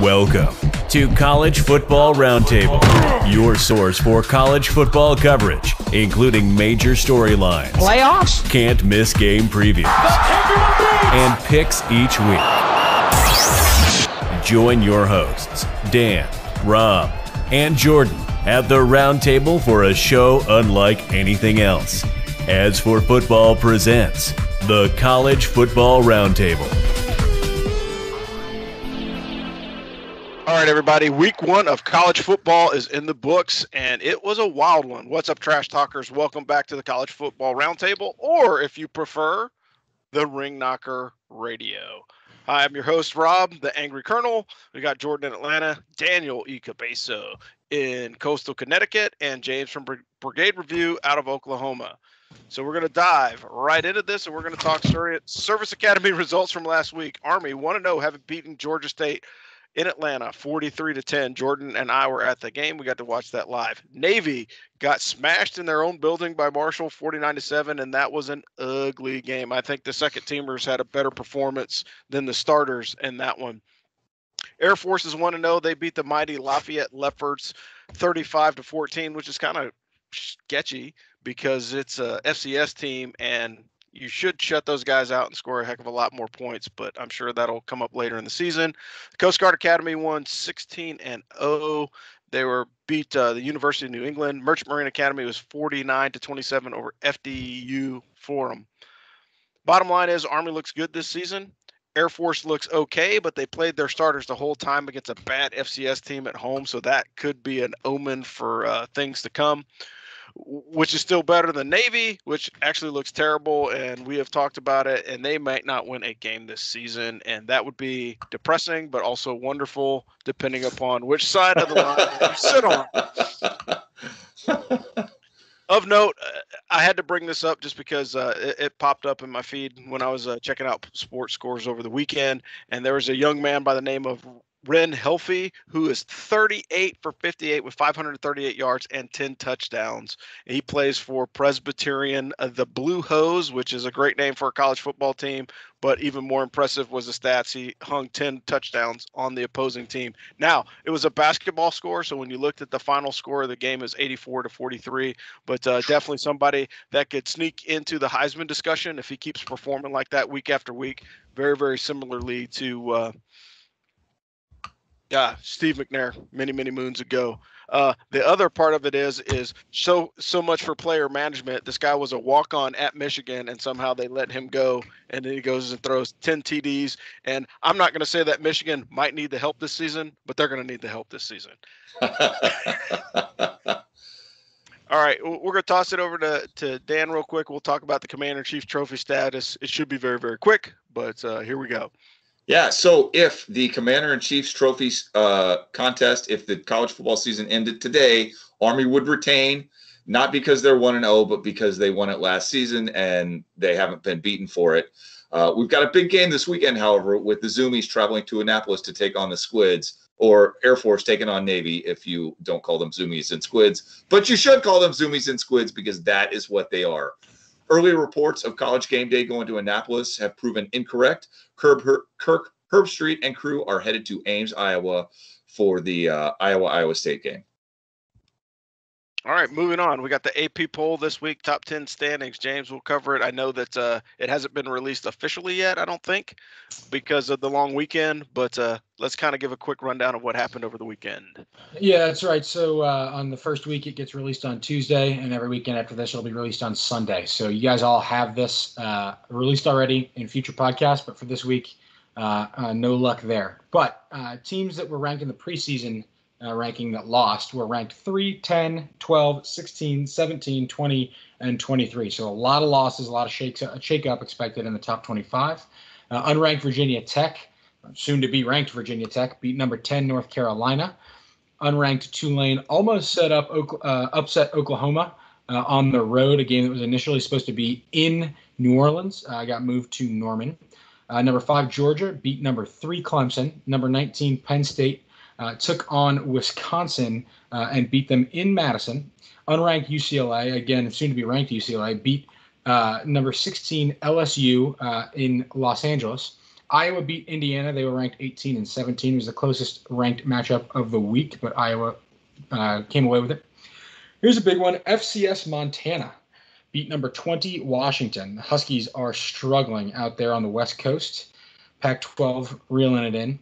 Welcome to College Football Roundtable, your source for college football coverage, including major storylines, Playoffs? can't miss game previews, and picks each week. Join your hosts, Dan, Rob, and Jordan at the roundtable for a show unlike anything else. As for Football presents the College Football Roundtable. All right, everybody. Week one of college football is in the books, and it was a wild one. What's up, Trash Talkers? Welcome back to the College Football Roundtable, or if you prefer, the Ring Knocker Radio. Hi, I'm your host, Rob, the Angry Colonel. We got Jordan in Atlanta, Daniel E. Cabezo in coastal Connecticut, and James from Brigade Review out of Oklahoma. So we're going to dive right into this, and we're going to talk Service Academy results from last week. Army 1 0 having beaten Georgia State in Atlanta, 43 to 10. Jordan and I were at the game. We got to watch that live. Navy got smashed in their own building by Marshall, 49 to 7, and that was an ugly game. I think the second teamers had a better performance than the starters in that one. Air Force is 1 0. They beat the mighty Lafayette Leopards 35 to 14, which is kind of sketchy because it's a FCS team and you should shut those guys out and score a heck of a lot more points, but I'm sure that'll come up later in the season. Coast Guard Academy won 16 and 0. They were beat uh, the University of New England. Merchant Marine Academy was 49 to 27 over FDU Florham. Bottom line is Army looks good this season. Air Force looks okay, but they played their starters the whole time against a bad FCS team at home, so that could be an omen for uh, things to come which is still better than Navy, which actually looks terrible. And we have talked about it, and they might not win a game this season. And that would be depressing, but also wonderful, depending upon which side of the line you sit on. of note, uh, I had to bring this up just because uh, it, it, popped up in my feed when I was uh, checking out sports scores over the weekend. And there was a young man by the name of Ren Hefley, who is 38 for 58 with 538 yards and 10 touchdowns. He plays for Presbyterian, uh, the Blue Hose, which is a great name for a college football team. But even more impressive was the stats. He hung 10 touchdowns on the opposing team. Now, it was a basketball score. So when you looked at the final score of the game, it was 84 to 43. But uh, definitely somebody that could sneak into the Heisman discussion if he keeps performing like that week after week. Very, very similarly to. Uh, yeah, Steve McNair, many many moons ago. Uh, the other part of it is is so so much for player management. This guy was a walk on at Michigan, and somehow they let him go, and then he goes and throws ten TDs. And I'm not going to say that Michigan might need the help this season, but they're going to need the help this season. All right, we're going to toss it over to, to Dan real quick. We'll talk about the Commander in Chief Trophy status. It should be very, very quick, but uh, here we go. Yeah. So if the Commander in Chief's Trophy uh, contest, if the college football season ended today, Army would retain, not because they're one and zero, but because they won it last season and they haven't been beaten for it. Uh, we've got a big game this weekend, however, with the Zoomies traveling to Annapolis to take on the Squids, or Air Force taking on Navy if you don't call them Zoomies and Squids. But you should call them Zoomies and Squids because that is what they are. Earlier reports of college game day going to Annapolis have proven incorrect. Kirk, Kirk Herbstreit and crew are headed to Ames, Iowa for the uh, Iowa Iowa State game. All right, moving on. We got the AP poll this week, top 10 standings. James will cover it. I know that uh, it hasn't been released officially yet, I don't think, because of the long weekend, but uh, let's kind of give a quick rundown of what happened over the weekend. Yeah, that's right. So uh, on the first week, it gets released on Tuesday, and every weekend after this, it'll be released on Sunday. So you guys all have this uh, released already in future podcasts, but for this week, uh, uh, no luck there. But teams that were ranked in the preseason – uh, ranking that lost were ranked 3, 10, 12, 16, 17, 20, and 23. So a lot of losses, a lot of shakes, uh, shake up expected in the top 25. Uh, unranked Virginia Tech, soon to be ranked Virginia Tech, beat number 10 North Carolina. Unranked Tulane almost set up uh, upset Oklahoma uh, on the road, a game that was initially supposed to be in New Orleans. Uh, got moved to Norman. number five Georgia beat number three Clemson. Number 19 Penn State uh, took on Wisconsin uh, and beat them in Madison. Unranked UCLA, again, soon to be ranked UCLA, beat uh, number 16 LSU uh, in Los Angeles. Iowa beat Indiana. They were ranked 18 and 17. It was the closest ranked matchup of the week, but Iowa uh, came away with it. Here's a big one FCS Montana beat number 20 Washington. The Huskies are struggling out there on the West Coast. Pac 12 reeling it in.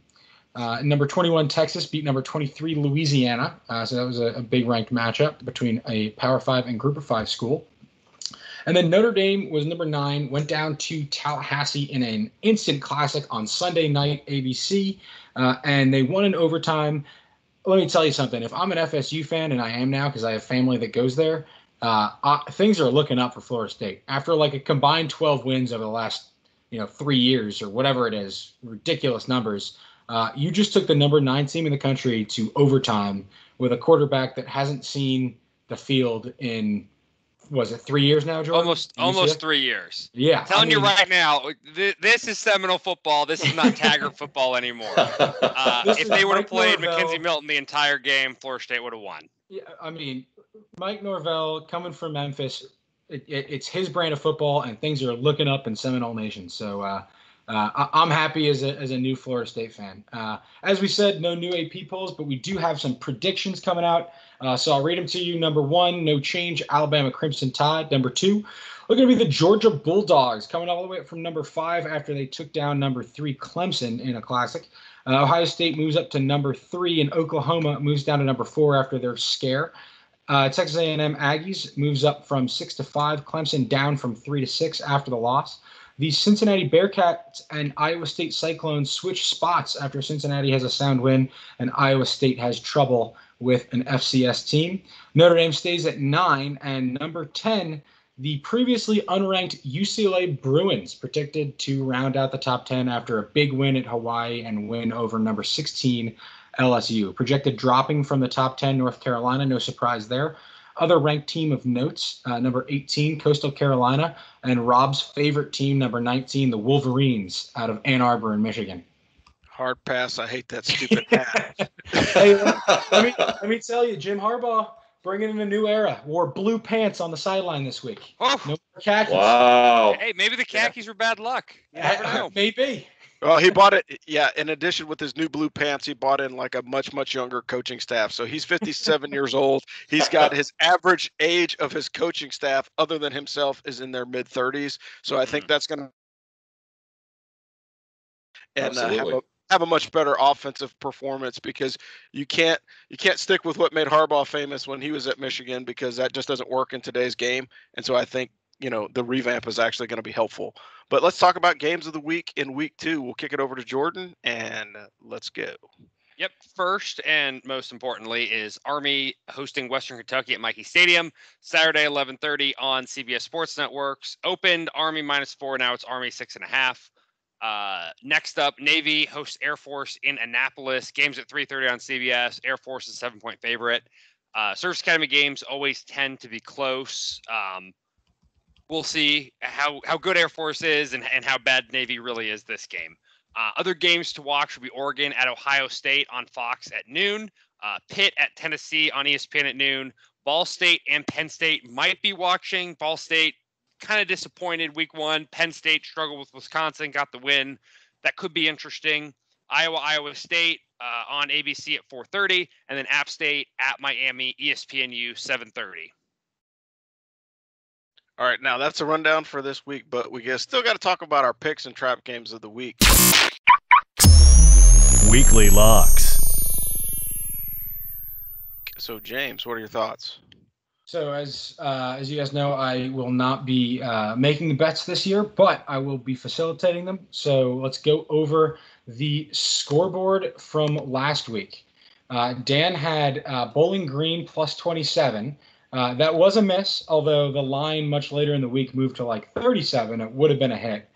Uh, number 21 Texas beat number 23 Louisiana. Uh, so that was a, a, big ranked matchup between a Power 5 and Group of 5 school. And then Notre Dame was number nine, went down to Tallahassee in an instant classic on Sunday night ABC, uh, and they won in overtime. Let me tell you something. If I'm an FSU fan, and I am now because I have family that goes there, uh, things are looking up for Florida State after like a combined 12 wins over the last you know three years or whatever it is, ridiculous numbers. Uh, you just took the number nine team in the country to overtime with a quarterback that hasn't seen the field in was it three years now, George? Almost, almost three years. Yeah, I'm telling I mean, you right now, th- this is Seminole football. This is not Taggart football anymore. Uh, if they would have played Norvell, McKenzie Milton the entire game, Florida State would have won. Yeah, I mean, Mike Norvell coming from Memphis, it, it, it's his brand of football, and things are looking up in Seminole Nation. So uh, uh, I, am happy as a, as a new Florida State fan. Uh, as we said, no new AP polls, but we do have some predictions coming out. Uh, so I'll read them to you. Number one, no change, Alabama Crimson Tide. Number two, we're going to be the Georgia Bulldogs coming all the way up from number five after they took down number three Clemson in a classic. Uh, Ohio State moves up to number three, and Oklahoma moves down to number four after their scare. Uh, Texas A&M Aggies moves up from six to five. Clemson down from three to six after the loss. The Cincinnati Bearcats and Iowa State Cyclones switch spots after Cincinnati has a sound win and Iowa State has trouble with an FCS team. Notre Dame stays at nine, and number 10, the previously unranked UCLA Bruins, predicted to round out the top 10 after a big win at Hawaii and win over number 16 LSU. Projected dropping from the top 10, North Carolina, no surprise there. Other ranked team of notes, uh, number 18, Coastal Carolina, and Rob's favorite team, number 19, the Wolverines out of Ann Arbor in Michigan. Hard pass. I hate that stupid hat. hey, let, me, let me tell you, Jim Harbaugh bringing in a new era. Wore blue pants on the sideline this week. Oh. No khakis. Wow. Hey, maybe the khakis yeah. were bad luck. Yeah, maybe. Well, he bought it. Yeah, in addition with his new blue pants, he bought in like a much much younger coaching staff. So he's 57 years old. He's got his average age of his coaching staff, other than himself, is in their mid 30s. So I think mm-hmm. that's going to and uh, have a have a much better offensive performance because you can't you can't stick with what made Harbaugh famous when he was at Michigan because that just doesn't work in today's game. And so I think you know the revamp is actually going to be helpful. But let's talk about games of the week in week two. We'll kick it over to Jordan and let's go. Yep. First and most importantly is Army hosting Western Kentucky at Michie Stadium Saturday, 11:30 on CBS Sports Networks. Opened Army minus four. Now it's Army six and a half. Uh, next up, Navy hosts Air Force in Annapolis. Games at 3:30 on CBS. Air Force is seven point favorite. Uh, Service Academy games always tend to be close. Um, we'll see how how good Air Force is and, and how bad Navy really is this game. Uh, other games to watch will be Oregon at Ohio State on Fox at noon, uh, Pitt at Tennessee on ESPN at noon. Ball State and Penn State might be watching. Ball State kind of disappointed week one. Penn State struggled with Wisconsin, got the win. That could be interesting. Iowa, Iowa State uh, on ABC at 4:30, and then App State at Miami, ESPNU 7:30. All right, now that's a rundown for this week, but we guess still got to talk about our picks and trap games of the week. Weekly locks. So, James, what are your thoughts? So, as uh, as you guys know, I will not be uh, making the bets this year, but I will be facilitating them. So, let's go over the scoreboard from last week. Uh, Dan had uh, Bowling Green plus 27. Uh, that was a miss, although the line much later in the week moved to like 37. It would have been a hit.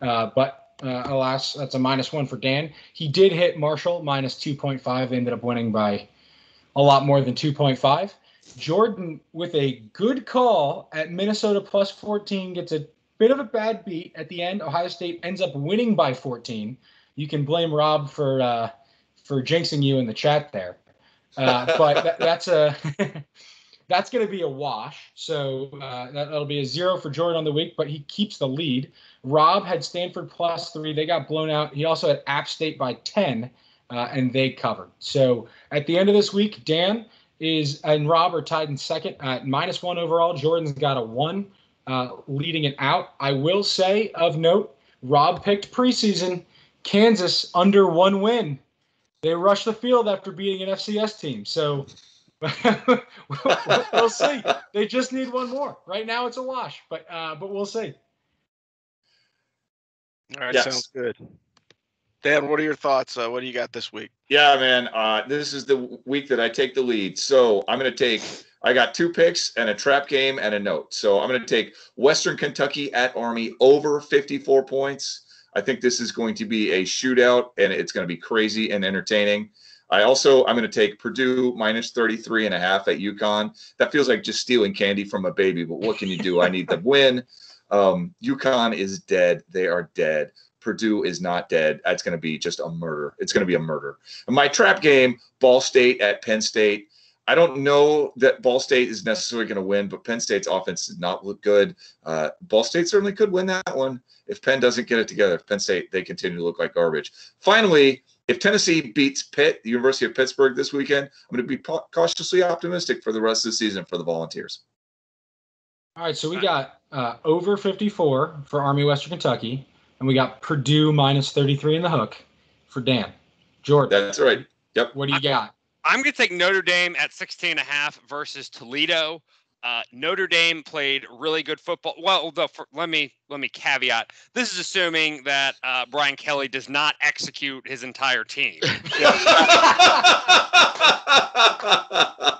Uh, but uh, alas, that's a minus one for Dan. He did hit Marshall minus 2.5, ended up winning by a lot more than 2.5. Jordan, with a good call at Minnesota plus 14, gets a bit of a bad beat at the end. Ohio State ends up winning by 14. You can blame Rob for uh, for jinxing you in the chat there, uh, but that, that's a that's going to be a wash. So uh, that, will be a zero for Jordan on the week, but he keeps the lead. Rob had Stanford plus three. They got blown out. He also had App State by 10, uh, and they covered. So at the end of this week, Dan is and Rob are tied in second at minus one overall. Jordan's got a one, uh, leading it out. I will say of note, Rob picked preseason Kansas under one win. They rushed the field after beating an FCS team. So we'll see. They just need one more. Right now, it's a wash, but uh, but we'll see. All right, yes. sounds good. Dan, what are your thoughts? Uh, what do you got this week? Yeah, man. Uh, this is the week that I take the lead. So I'm going to take. I got two picks and a trap game and a note. So I'm going to take Western Kentucky at Army over 54 points. I think this is going to be a shootout and it's going to be crazy and entertaining. I also I'm going to take Purdue minus 33 and a half at UConn. That feels like just stealing candy from a baby, but what can you do? I need the win. Um, UConn is dead. They are dead. Purdue is not dead. That's going to be just a murder. It's going to be a murder. My trap game, Ball State at Penn State. I don't know that Ball State is necessarily going to win, but Penn State's offense did not look good. Uh, Ball State certainly could win that one if Penn doesn't get it together. If Penn State, they continue to look like garbage. Finally, if Tennessee beats Pitt, the University of Pittsburgh this weekend, I'm going to be cautiously optimistic for the rest of the season for the Volunteers. All right, so we got uh, over 54 for Army Western Kentucky, and we got Purdue minus 33 in the hook for Dan. Jordan. That's right. Yep. What do you got? I'm going to take Notre Dame at 16 and a half versus Toledo. Uh, Notre Dame played really good football. Well, the, for, let me let me caveat. This is assuming that uh, Brian Kelly does not execute his entire team.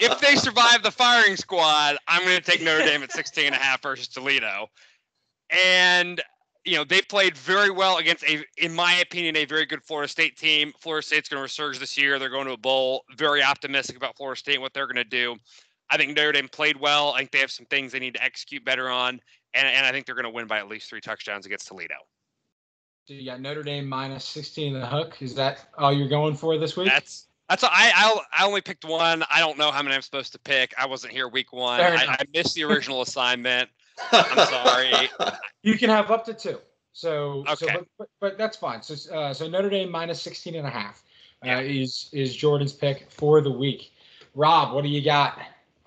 if they survive the firing squad, I'm going to take Notre Dame at 16 and a half versus Toledo. And you know they played very well against a, in my opinion, a very good Florida State team. Florida State's going to resurge this year. They're going to a bowl. Very optimistic about Florida State and what they're going to do. I think Notre Dame played well. I think they have some things they need to execute better on, and, and I think they're going to win by at least three touchdowns against Toledo. So you got Notre Dame minus 16 in the hook. Is that all you're going for this week? That's that's all, I, I I only picked one. I don't know how many I'm supposed to pick. I wasn't here week one. I, I, missed the original assignment. I'm sorry. You can have up to two. So, okay. so but, but, but that's fine. So, uh, so Notre Dame minus 16 and a half uh, yeah. is is Jordan's pick for the week. Rob, what do you got?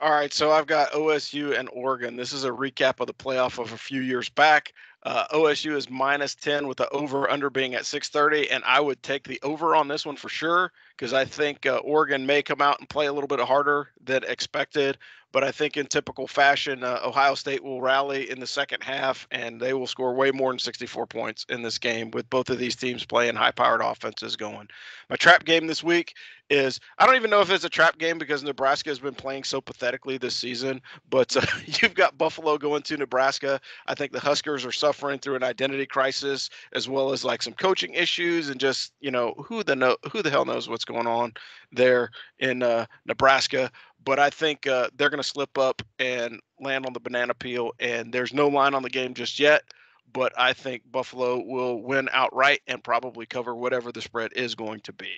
All right, so I've got OSU and Oregon. This is a recap of the playoff of a few years back. Uh, OSU is minus 10 with the over under being at 630. And I would take the over on this one for sure because I think uh, Oregon may come out and play a little bit harder than expected. But I think in typical fashion, uh, Ohio State will rally in the second half and they will score way more than 64 points in this game with both of these teams playing high powered offenses going. My trap game this week is I don't even know if it's a trap game because Nebraska has been playing so pathetically this season. But uh, you've got Buffalo going to Nebraska. I think the Huskers are suffering through an identity crisis as well as like some coaching issues and just you know who the who the hell knows what's going on there in uh, Nebraska but I think uh, they're going to slip up and land on the banana peel. And there's no line on the game just yet, but I think Buffalo will win outright and probably cover whatever the spread is going to be.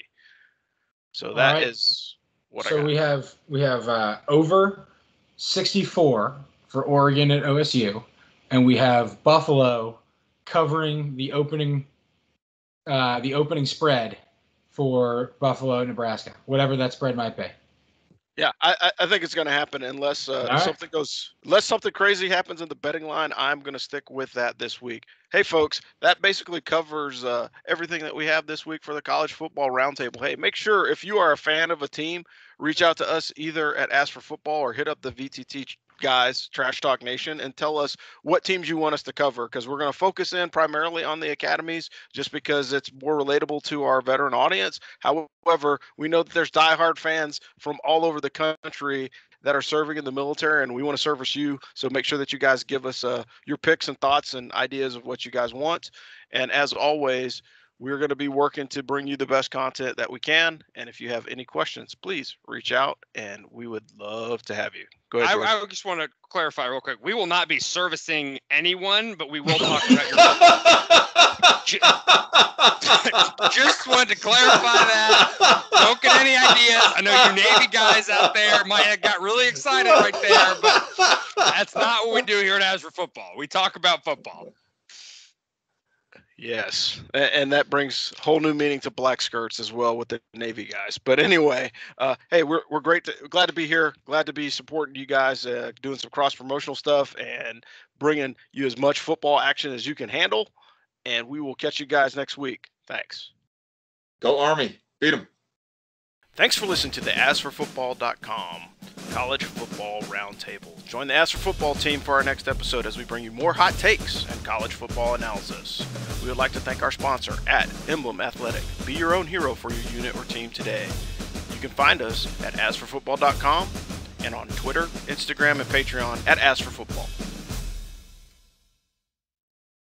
So that right. is what. So we have we have uh, over 64 for Oregon at OSU, and we have Buffalo covering the opening uh, the opening spread for Buffalo, Nebraska, whatever that spread might be. Yeah, I, I think it's going to happen unless uh, right. something goes, unless something crazy happens in the betting line. I'm going to stick with that this week. Hey, folks, that basically covers uh, everything that we have this week for the college football roundtable. Hey, make sure if you are a fan of a team, reach out to us either at As for Football or hit up the VTT guys, Trash Talk Nation, and tell us what teams you want us to cover because we're going to focus in primarily on the academies just because it's more relatable to our veteran audience. However, we know that there's diehard fans from all over the country that are serving in the military, and we want to service you. So make sure that you guys give us uh, your picks and thoughts and ideas of what you guys want. And as always, we're going to be working to bring you the best content that we can. And if you have any questions, please reach out and we would love to have you. Go ahead. I, I just want to clarify real quick. We will not be servicing anyone, but we will talk about your. just wanted to clarify that. Don't get any ideas. I know you Navy guys out there might have got really excited right there, but that's not what we do here at As for Football. We talk about football. Yes, and that brings whole new meaning to black skirts as well with the Navy guys. But anyway, uh, hey, we're we're great, to, glad to be here, glad to be supporting you guys, uh, doing some cross promotional stuff and bringing you as much football action as you can handle. And we will catch you guys next week. Thanks. Go Army, beat them. Thanks for listening to the AsForFootball.com College Football Roundtable. Join the As for Football team for our next episode as we bring you more hot takes and college football analysis. We would like to thank our sponsor at Emblem Athletic. Be your own hero for your unit or team today. You can find us at AsForFootball.com and on Twitter, Instagram, and Patreon at AsForFootball.